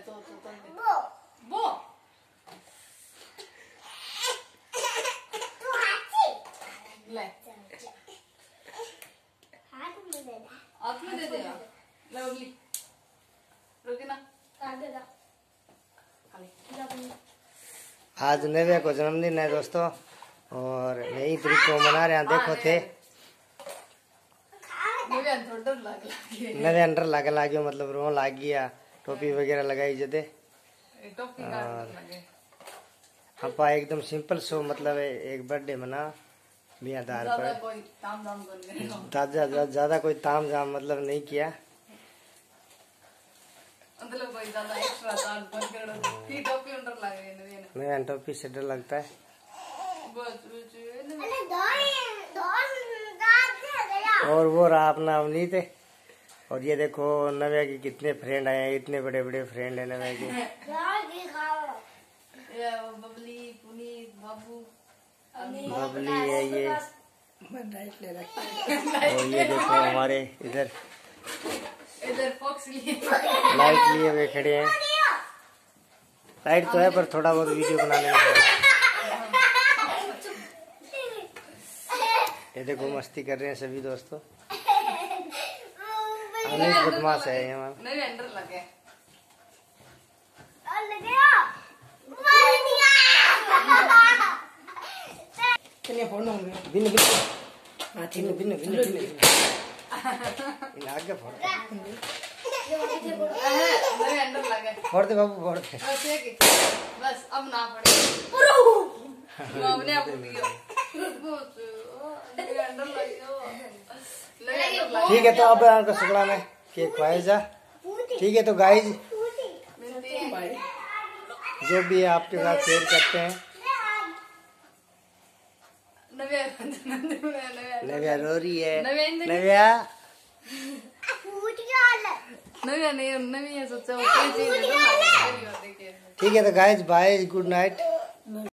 तो तो तो आज नव्या को जन्मदिन है दोस्तों और यही तरीके मना रहे हैं देखो थे थोड़ा डर लग लगे मतलब रो लाग गया टोपी वगैरह लगाई जदे। टॉपी का डर लगे। अपा एकदम सिंपल सो मतलब एक बर्थडे मना बिया दार ज़्यादा पर। ज़्यादा ज्यादा- कोई ताम जाम मतलब नहीं किया। मतलब कोई ज़्यादा एक्स्ट्रा ताम कर की टॉपी अंदर लगे ने। ने टोपी से डर लगता है। बस बस और वो रहा अपना अवनीत। और ये देखो नव्या के कितने फ्रेंड आए हैं इतने बड़े बड़े फ्रेंड है नव्या के। ये बबली बबली है ये। और ये देखो हमारे इधर। इधर फॉक्स लाइट लिए हुए खड़े हैं। लाइट तो है पर थोड़ा बहुत वीडियो बनाने में। ये देखो मस्ती कर रहे हैं सभी दोस्तों। बदमाश है ये हमारा नहीं अंदर लगे। हाँ इन आगे फोड़। फोड़ दे बाबू फोड़ दे। बस अब ना पड़े। मैं अपने आप को दिया बस, ओ, नहीं अंदर लगे ओ। नहीं अंदर लगे ठीक है तो अब आपको शुक्ला में केक खुआए जा ठीक है तो गाइज़ जो भी आपके साथ शेयर करते हैं। नव्या रो रही है। नव्या। ठीक है तो गाइज़ बाय गुड नाइट